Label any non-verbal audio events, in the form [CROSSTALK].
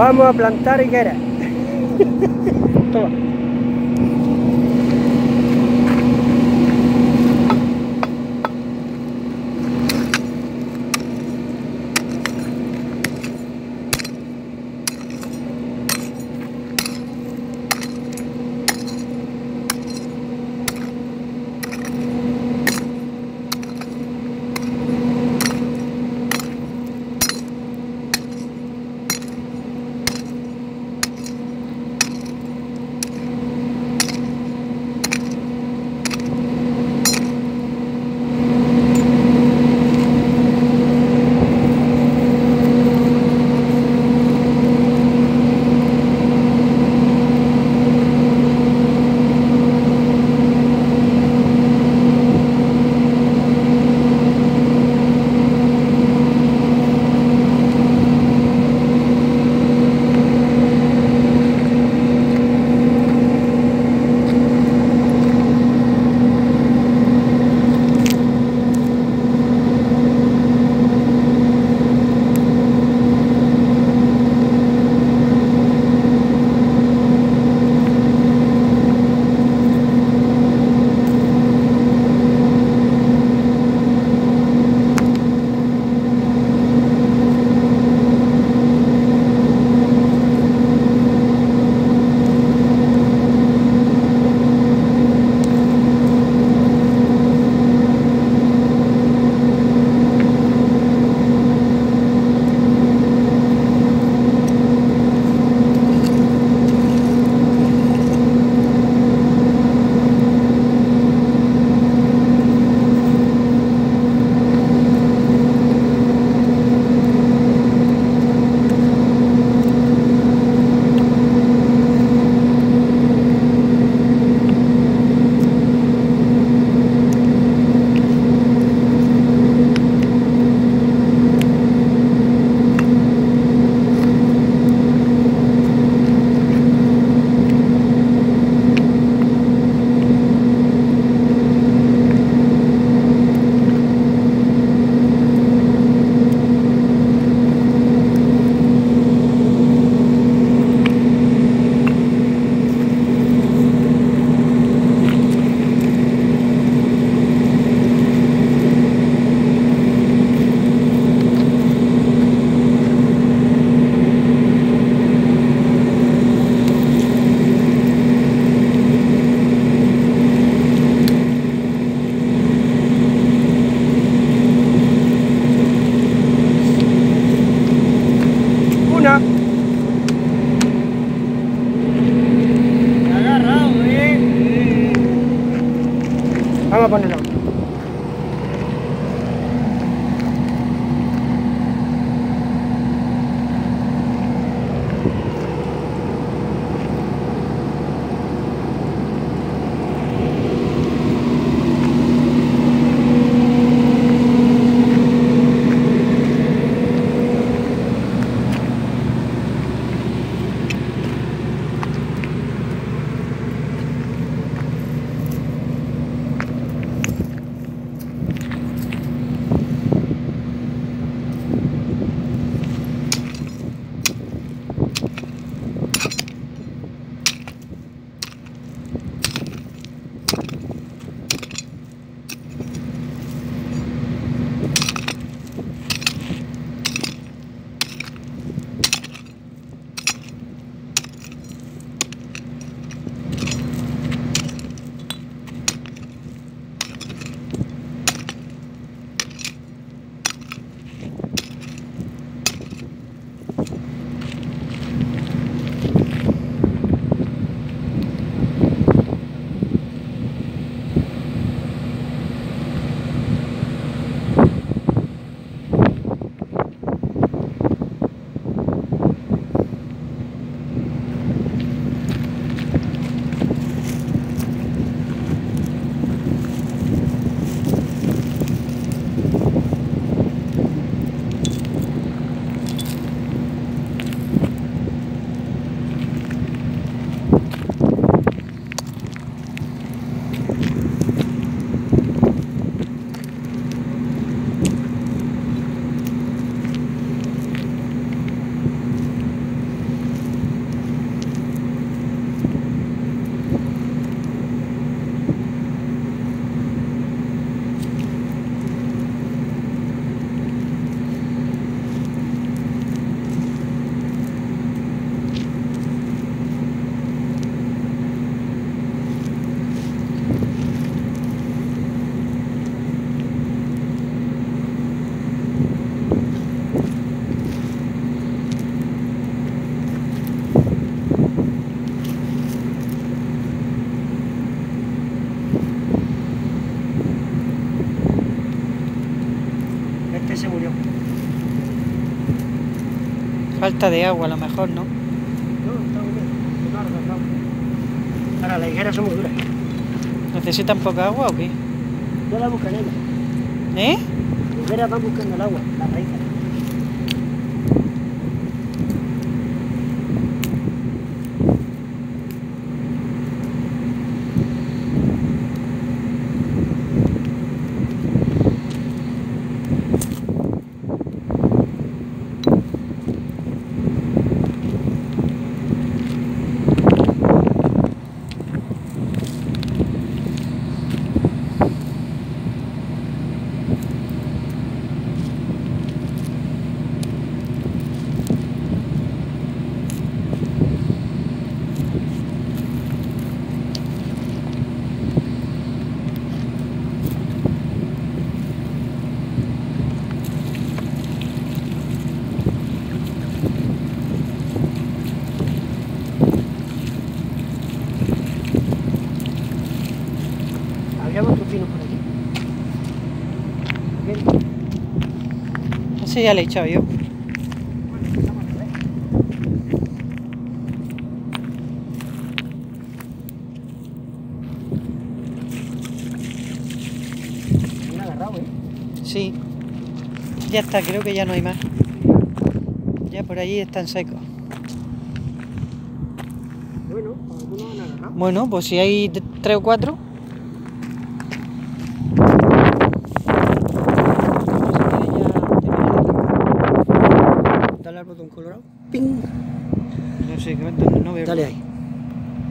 Vamos a plantar higuera. [LAUGHS] [LAUGHS] Toma. Se murió. Falta de agua a lo mejor, ¿no? No, está muy bien. No, no, no. Ahora, las higueras son muy duras. ¿Necesitan poca agua o qué? Ya la buscan ellas. ¿Eh? Las higueras van buscando el agua, las raíces. Había otros pinos por aquí. Bien. Ese ya le he echado yo. Bueno, empezamos a ver. Me han agarrado, ¿eh? Sí. Ya está, creo que ya no hay más. Ya por allí están secos. Bueno, pues si hay tres o cuatro.